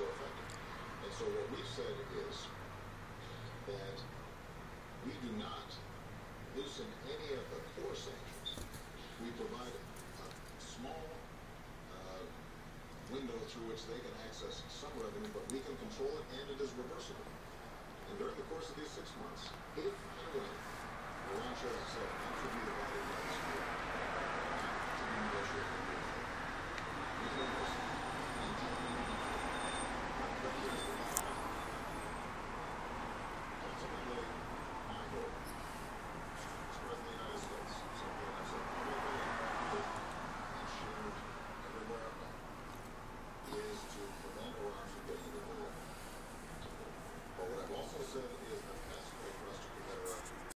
And so what we've said is that we do not loosen any of the core sanctions. We provide a small uh, window through which they can access some revenue, but we can control it, and it is reversible. And during the course of these six months,